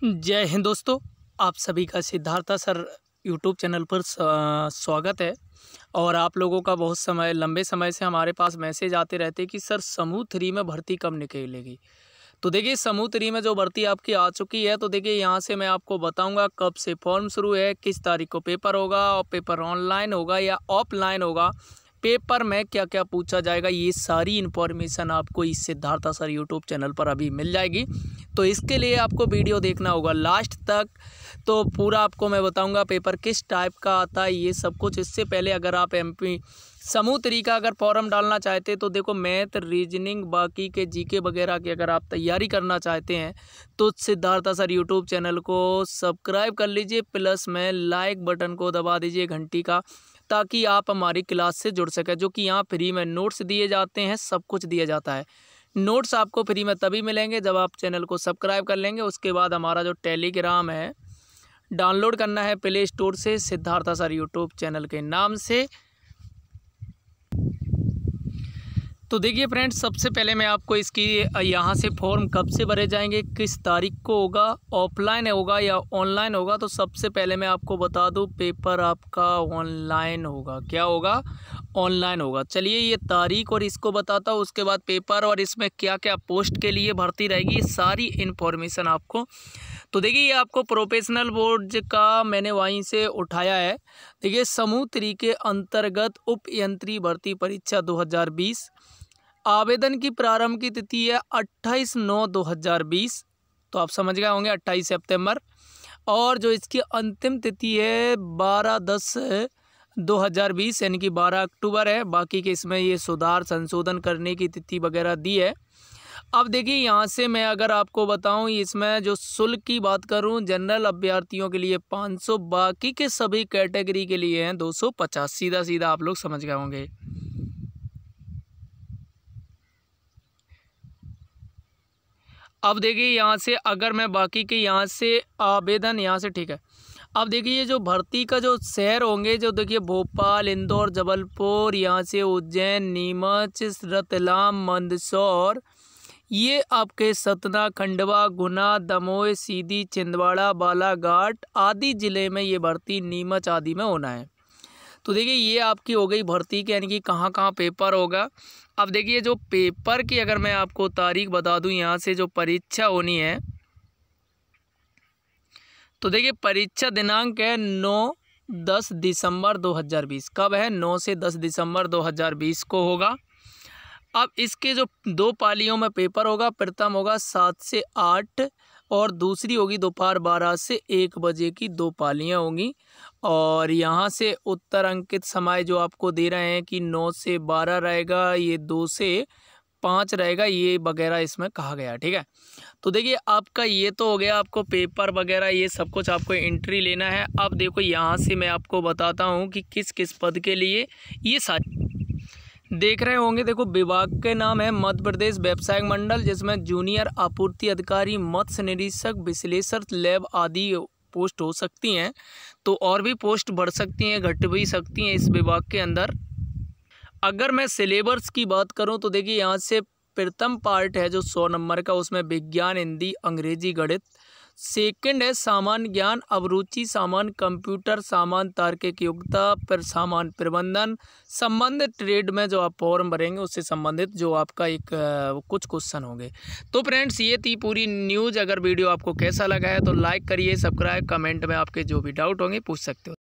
जय हिंद दोस्तों, आप सभी का सिद्धार्था सर यूट्यूब चैनल पर स्वागत है। और आप लोगों का बहुत समय, लंबे समय से हमारे पास मैसेज आते रहते कि, सर, समूह थ्री में भर्ती कब निकलेगी? तो देखिए, समूह थ्री में जो भर्ती आपकी आ चुकी है तो देखिए, यहाँ से मैं आपको बताऊँगा कब से फॉर्म शुरू है, किस तारीख को पेपर होगा, और पेपर ऑनलाइन होगा या ऑफलाइन होगा। पेपर में क्या क्या पूछा जाएगा, ये सारी इन्फॉर्मेशन आपको इस सिद्धार्था सर यूट्यूब चैनल पर अभी मिल जाएगी। तो इसके लिए आपको वीडियो देखना होगा लास्ट तक। तो पूरा आपको मैं बताऊँगा पेपर किस टाइप का आता है, ये सब कुछ। इससे पहले अगर आप एमपी समूह तरीका अगर फॉर्म डालना चाहते तो देखो मैथ रीजनिंग बाकी के जीके वगैरह की अगर आप तैयारी करना चाहते हैं तो सिद्धार्था सर यूट्यूब चैनल को सब्सक्राइब कर लीजिए प्लस में लाइक बटन को दबा दीजिए घंटी का। ताकि आप हमारी क्लास से जुड़ सकें, जो कि यहाँ फ्री में नोट्स दिए जाते हैं, सब कुछ दिया जाता है। नोट्स आपको फ्री में तभी मिलेंगे जब आप चैनल को सब्सक्राइब कर लेंगे, उसके बाद हमारा जो टेलीग्राम है, डाउनलोड करना है प्ले स्टोर से सिद्धार्थ सर यूट्यूब चैनल के नाम से। तो देखिए फ्रेंड्स सबसे पहले मैं आपको इसकी यहाँ से फॉर्म कब से भरे जाएँगे? किस तारीख को होगा? ऑफलाइन होगा या ऑनलाइन होगा? तो सबसे पहले मैं आपको बता दूँ पेपर आपका ऑनलाइन होगा। क्या होगा? ऑनलाइन होगा। चलिए ये तारीख और इसको बताता हूँ, उसके बाद पेपर और इसमें क्या क्या पोस्ट के लिए भर्ती रहेगी सारी इन्फॉर्मेशन आपको। तो देखिए ये आपको प्रोफेशनल बोर्ड का मैंने वहीं से उठाया है। देखिए, समूह तरीके अंतर्गत उप यंत्री भर्ती परीक्षा 2020 आवेदन की प्रारंभ की तिथि है अट्ठाईस नौ दो हज़ार बीस। तो आप समझ गए होंगे, अट्ठाईस सितंबर। और जो इसकी अंतिम तिथि है बारह दस दो हज़ार बीस, यानी कि बारह अक्टूबर है। बाकी के इसमें ये सुधार, संशोधन करने की तिथि वगैरह दी है। अब देखिए, यहाँ से मैं अगर आपको बताऊँ, इसमें जो शुल्क की बात करूँ, जनरल अभ्यर्थियों के लिए पाँच सौ, बाकी के सभी कैटेगरी के लिए हैं दो सौ पचास। सीधा सीधा आप लोग समझ गए होंगे। अब देखिए यहाँ से अगर मैं बाकी के यहाँ से आवेदन यहाँ से, ठीक है। अब देखिए ये जो भर्ती का जो शहर होंगे, जो देखिए भोपाल, इंदौर, जबलपुर, यहाँ से उज्जैन, नीमच, रतलाम, मंदसौर, ये आपके सतना, खंडवा, गुना, दमोह, सीधी, छिंदवाड़ा, बालाघाट आदि ज़िले में ये भर्ती नीमच आदि में होना है। तो देखिए, ये आपकी हो गई भर्ती की यानी कि कहाँ कहाँ पेपर होगा। अब देखिए, जो पेपर की अगर मैं आपको तारीख बता दूँ, यहाँ से जो परीक्षा होनी है तो देखिए, परीक्षा दिनांक है नौ दस दिसंबर 2020 कब है? नौ से दस दिसंबर 2020 को होगा। अब इसके जो दो पालियों में पेपर होगा, प्रथम होगा सात से आठ और दूसरी होगी दोपहर बारह से एक बजे की दो पालियाँ होंगी। और यहाँ से उत्तर अंकित समय जो आपको दे रहे हैं कि नौ से बारह रहेगा, ये दो से पाँच रहेगा, ये वगैरह इसमें कहा गया, ठीक है? तो देखिए, आपका ये तो हो गया आपको पेपर वगैरह, ये सब कुछ आपको एंट्री लेना है। अब देखो, यहाँ से मैं आपको बताता हूँ कि किस किस पद के लिए ये सारी देख रहे होंगे, देखो, विभाग के नाम है मध्य प्रदेश व्यवसायिक मंडल, जिसमें जूनियर आपूर्ति अधिकारी, मत्स्य निरीक्षक, विश्लेषक, लैब आदि पोस्ट हो सकती हैं तो और भी पोस्ट बढ़ सकती हैं, घट भी सकती हैं इस विभाग के अंदर। अगर मैं सिलेबस की बात करूँ तो देखिए, यहाँ से प्रथम पार्ट है जो सौ नंबर का, उसमें विज्ञान, हिंदी, अंग्रेज़ी, गणित सेकंड है सामान्य ज्ञान, अवरुचि सामान्य कंप्यूटर सामान्य तार्किक योग्यता पर सामान्य प्रबंधन। संबंधित ट्रेड में जो आप फॉर्म भरेंगे, उससे संबंधित जो आपका एक कुछ क्वेश्चन होंगे। तो फ्रेंड्स, ये थी पूरी न्यूज़। अगर वीडियो आपको कैसा लगा है तो लाइक करिए, सब्सक्राइब, कमेंट में आपके जो भी डाउट होंगे, पूछ सकते हो।